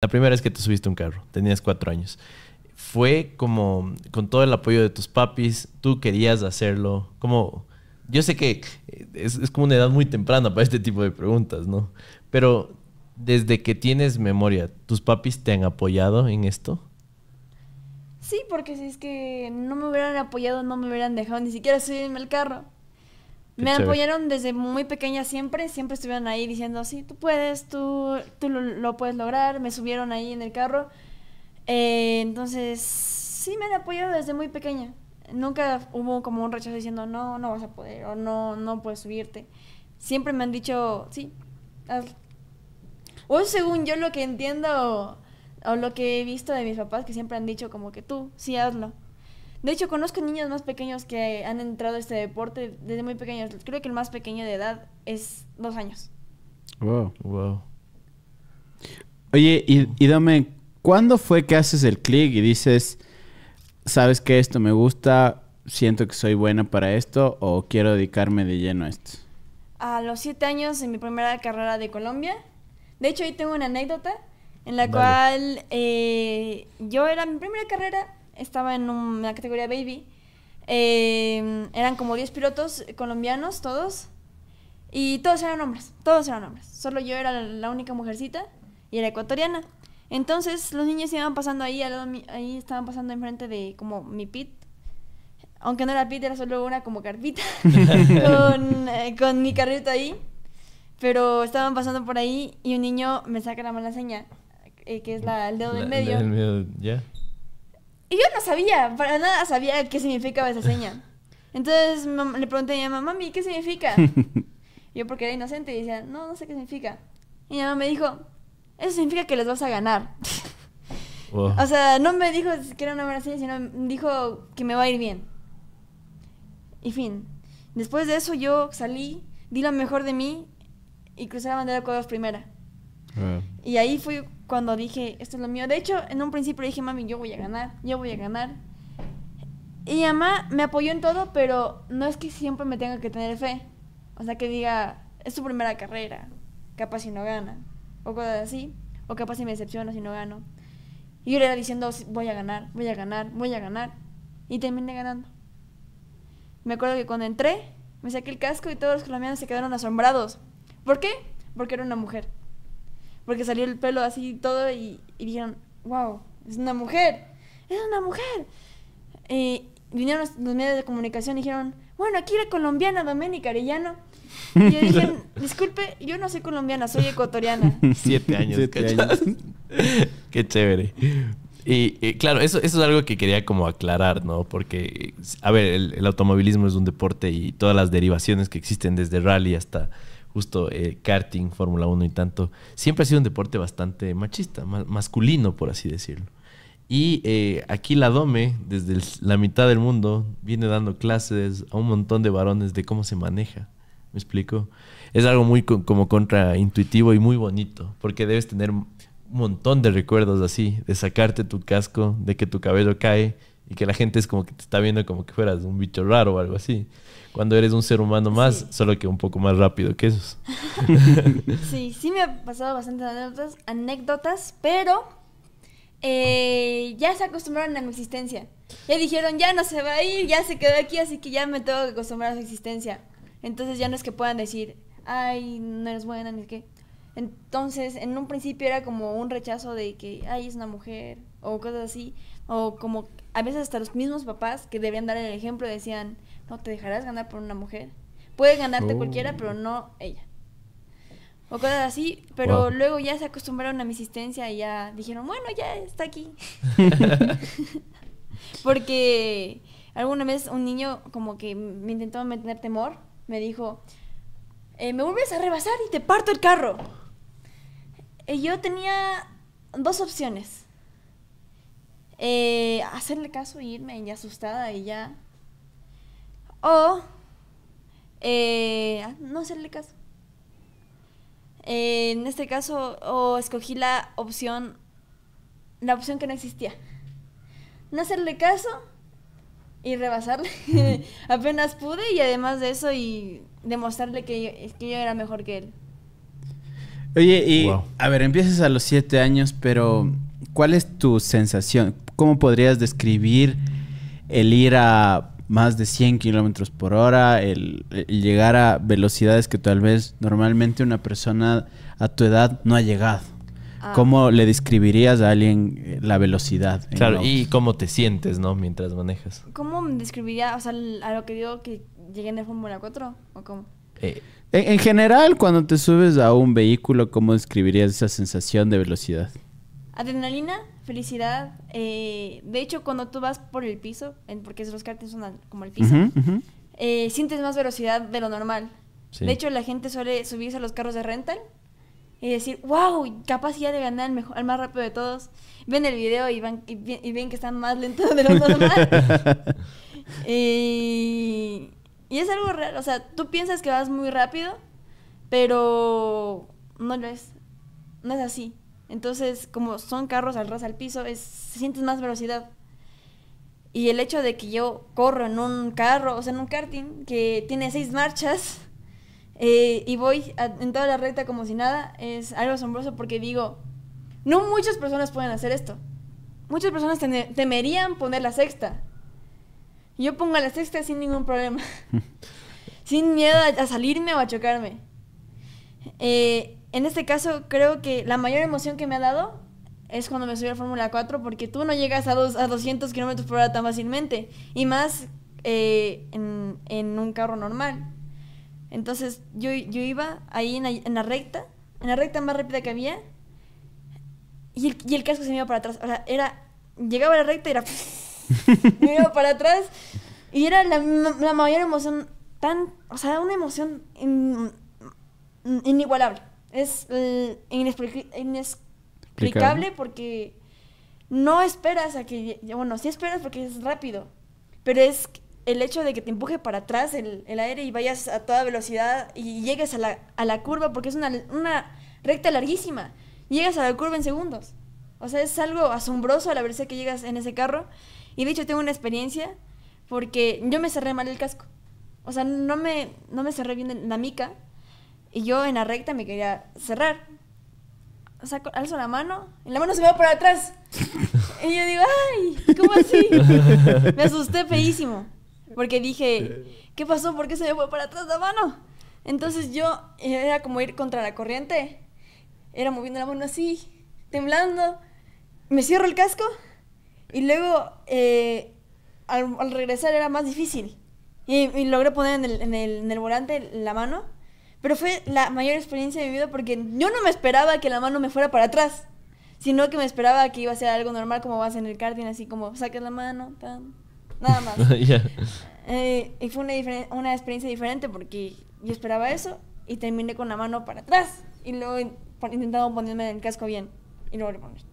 La primera vez que te subiste un carro, tenías cuatro años. Fue como con todo el apoyo de tus papis, tú querías hacerlo. Como, yo sé que es, es como una edad muy temprana para este tipo de preguntas, ¿no? Pero desde que tienes memoria, ¿tus papis te han apoyado en esto? Sí, porque si es que no me hubieran apoyado, no me hubieran dejado ni siquiera subirme al carro. Qué me chévere. apoyaron desde muy pequeña siempre, siempre estuvieron ahí diciendo, sí, tú puedes, tú, tú lo, lo puedes lograr. Me subieron ahí en el carro. Eh, entonces, sí me han apoyado desde muy pequeña. Nunca hubo como un rechazo diciendo, no, no vas a poder, o no, no puedes subirte. Siempre me han dicho, sí, hazlo. O según yo lo que entiendo o, o lo que he visto de mis papás, que siempre han dicho como que tú, sí, hazlo. De hecho, conozco niños más pequeños que han entrado a este deporte desde muy pequeños. Creo que el más pequeño de edad es dos años. Wow. Wow. Oye, y, y dame, ¿cuándo fue que haces el clic y dices, sabes que esto me gusta, siento que soy buena para esto o quiero dedicarme de lleno a esto? A los siete años en mi primera carrera de Colombia. De hecho, ahí tengo una anécdota en la Dale. cual eh, yo era mi primera carrera, estaba en una categoría baby. Eh, eran como 10 pilotos colombianos, todos. Y todos eran hombres, todos eran hombres. Solo yo era la única mujercita y era ecuatoriana. Entonces los niños iban pasando ahí, al lado mi- ahí estaban pasando enfrente de como mi pit. Aunque no era pit, era solo una como carpita con, eh, con mi carrito ahí. Pero estaban pasando por ahí y un niño me saca la mala seña, eh, que es la, el dedo La- del el medio. del medio, ya. Y yo no sabía, para nada sabía qué significaba esa seña. Entonces le pregunté a mi mamá, mami, ¿qué significa? yo porque era inocente y decía, no, no sé qué significa. Y mi mamá me dijo, eso significa que les vas a ganar. Wow. o sea, no me dijo que era una buena seña, sino dijo que me va a ir bien. Y fin. Después de eso yo salí, di lo mejor de mí y crucé la bandera de Ecuador primera. Wow. Y ahí fue cuando dije, esto es lo mío. De hecho, en un principio dije, mami, yo voy a ganar, yo voy a ganar. Y mamá me apoyó en todo, pero no es que siempre me tenga que tener fe. O sea, que diga, es tu primera carrera, capaz si no gana. O cosas así. O capaz si me decepciona si no gano. Y yo le era diciendo, "Sí, voy a ganar, voy a ganar, voy a ganar. Y terminé ganando. Me acuerdo que cuando entré, me saqué el casco y todos los colombianos se quedaron asombrados. ¿Por qué? Porque era una mujer. Porque salió el pelo así todo y, y dijeron, wow, es una mujer, es una mujer. Eh, vinieron los, los medios de comunicación y dijeron, bueno, aquí la colombiana Doménica Arellano. Y yo dije, disculpe, yo no soy colombiana, soy ecuatoriana. Siete años, Siete años. Qué chévere. Y, y, claro, eso, eso es algo que quería como aclarar, ¿no? Porque, a ver, el, el automovilismo es un deporte y todas las derivaciones que existen desde rally hasta justo eh, karting, Fórmula 1 y tanto, siempre ha sido un deporte bastante machista, ma- masculino, por así decirlo. Y eh, aquí la Dome, desde la mitad del mundo, viene dando clases a un montón de varones de cómo se maneja. ¿Me explico? Es algo muy co- como contraintuitivo y muy bonito, porque debes tener un montón de recuerdos así, de sacarte tu casco, de que tu cabello cae y que la gente es como que te está viendo como que fueras un bicho raro o algo así. Cuando eres un ser humano más, Sí. solo que un poco más rápido que esos. Sí, sí me ha pasado bastantes anécdotas, anécdotas pero eh, ya se acostumbraron a mi existencia. Ya dijeron, ya no se va a ir, ya se quedó aquí, así que ya me tengo que acostumbrar a su existencia. Entonces ya no es que puedan decir, ay, no eres buena, ni qué. Entonces, en un principio era como un rechazo de que, ay, es una mujer, o cosas así. O como a veces hasta los mismos papás que deberían dar el ejemplo decían, no te dejarás ganar por una mujer. Puede ganarte Oh. cualquiera, pero no ella. O cosas así, pero Wow. luego ya se acostumbraron a mi existencia y ya dijeron, bueno, ya está aquí. Porque alguna vez un niño como que me intentó meter temor, me dijo, eh, me vuelves a rebasar y te parto el carro. Y yo tenía dos opciones. Eh, hacerle caso e irme ya asustada y ya. O eh, no hacerle caso. Eh, en este caso, o escogí la opción, la opción que no existía. No hacerle caso y rebasarle. Apenas pude y además de eso y demostrarle que yo, que yo era mejor que él. Oye, y Wow. a ver, empiezas a los siete años, pero ¿cuál es tu sensación? ¿Cómo podrías describir el ir a más de 100 kilómetros por hora, el, el llegar a velocidades que tal vez normalmente una persona a tu edad no ha llegado? Ah. ¿Cómo le describirías a alguien eh, la velocidad? Claro, y cómo te sientes, ¿no? Mientras manejas. ¿Cómo describiría, o sea, a lo que digo que llegué en el Fórmula 4? ¿O cómo? Eh, En, en general, cuando te subes a un vehículo, ¿cómo describirías esa sensación de velocidad? Adrenalina, felicidad. eh, de hecho, cuando tú vas por el piso, en- porque los kartings son como el piso, eh, sientes más velocidad de lo normal. Sí. De hecho, la gente suele subirse a los carros de rental y decir, wow, capacidad de ganar al, mejor, al más rápido de todos. Ven el video y, van, y, ven que están más lentos de lo normal. y, y es algo real. O sea, tú piensas que vas muy rápido, pero no lo es. No es así. Entonces, como son carros al ras al piso, es, sientes más velocidad. Y el hecho de que yo corro en un carro, o sea, en un karting que tiene seis marchas eh, y voy a- en toda la recta como si nada, es algo asombroso porque digo, no muchas personas pueden hacer esto. Muchas personas temerían poner la sexta. Yo pongo la sexta sin ningún problema. sin miedo a, a salirme o a chocarme. Eh, en este caso, creo que la mayor emoción que me ha dado es cuando me subí a Fórmula 4 porque tú no llegas a, dos, a 200 kilómetros por hora tan fácilmente. Y más eh, en, en un carro normal. Entonces yo, yo iba ahí en la, recta, en la recta más rápida que había. Y el, y el casco se me iba para atrás. O sea, era. Llegaba a la recta y era. me iba para atrás. Y era la, la mayor emoción. Tan. O sea, una emoción in- inigualable. Es inexplic- inexplicable porque no esperas a que. Bueno, sí esperas porque es rápido. Pero es el hecho de que te empuje para atrás el, el aire y vayas a toda velocidad y llegues a la, a la curva porque es una, una recta larguísima. Llegas a la curva en segundos. O sea, es algo asombroso a la velocidad que llegas en ese carro. Y de hecho tengo una experiencia porque yo me cerré mal el casco. O sea, no me, no me cerré bien la mica. Y yo en la recta me quería cerrar. O sea, alzo la mano y la mano se me va para atrás. y yo digo, ay, ¿cómo así? me asusté feísimo. Porque dije, ¿qué pasó? ¿Por qué se me fue para atrás la mano? Entonces yo era como ir contra la corriente. Era moviendo la mano así, temblando. Me cierro el casco y luego eh, al, al regresar era más difícil. Y, y logré poner en el, en, el, en el volante la mano. Pero fue la mayor experiencia de mi vida porque yo no me esperaba que la mano me fuera para atrás. Sino que me esperaba que iba a ser algo normal como vas en el karting, así como saques la mano, tan, nada más. Eh, y fue una, una experiencia diferente porque yo esperaba eso y terminé con la mano para atrás. Y luego intentaba ponerme el casco bien. Y luego le pones.